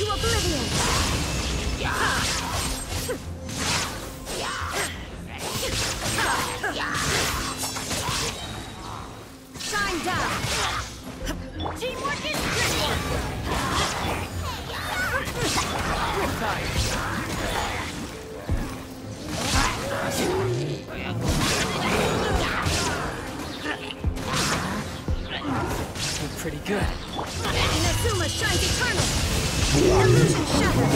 to oblivion! Shine down! Teamwork is brilliant! Retire! pretty good. Inazuma shines eternal! Illusion shattered!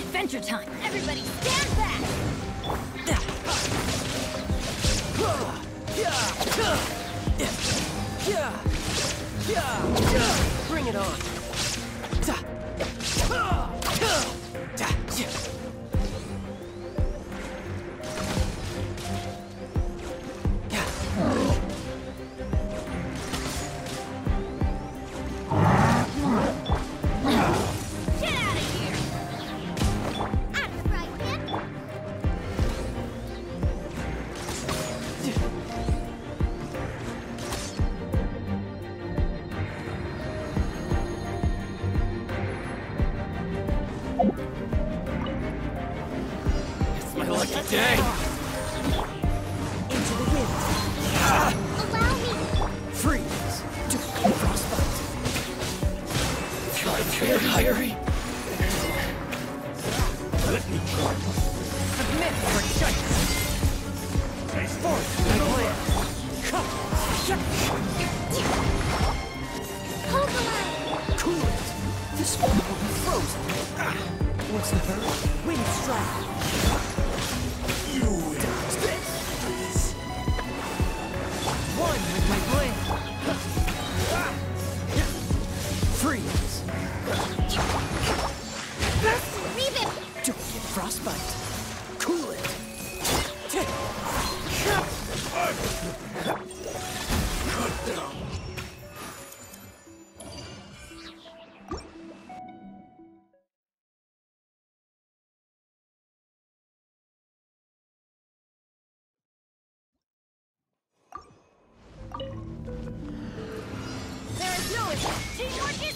Adventure time! Everybody stand back! Bring it on! do it! Teamwork is!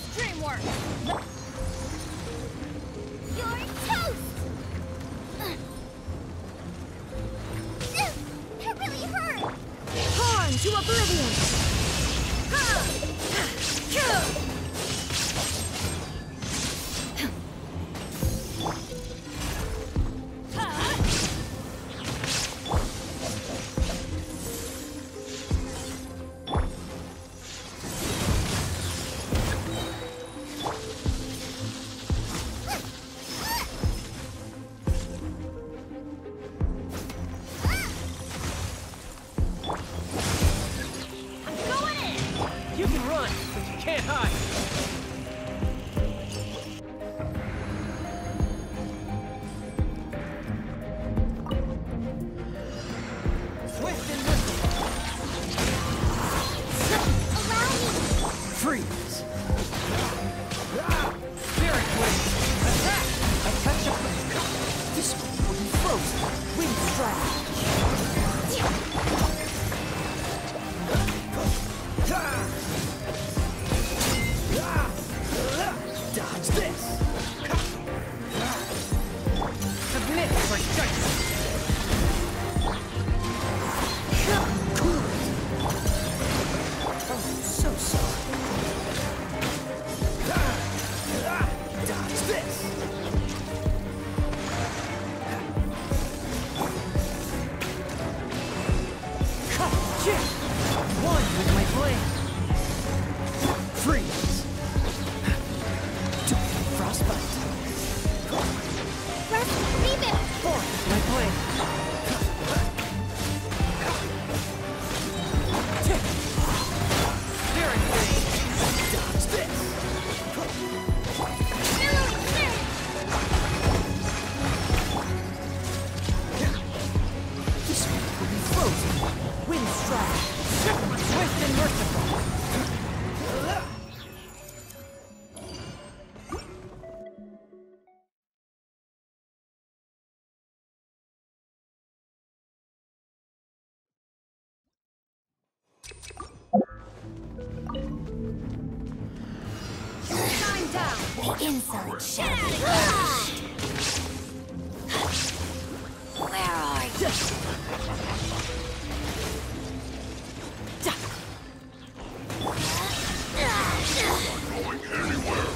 You're toast! It really to oblivion! Dodge this! Submit for justice! the inside out Where are you? I'm not going anywhere.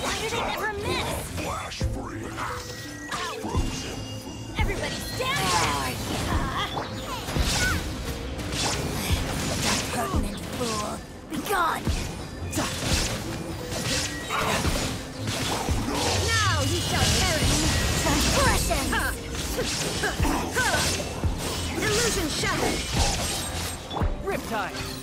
Why did I miss? Flash Everybody stand! That fool. Gone! Illusion shattered! Riptide!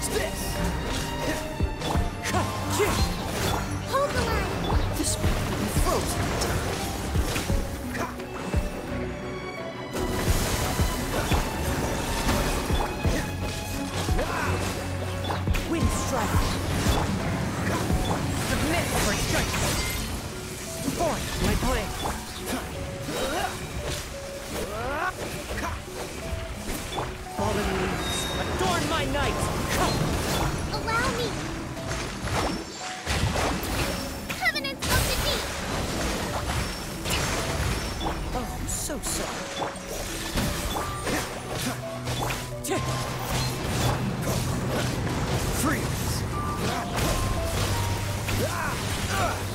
What's this? Ugh!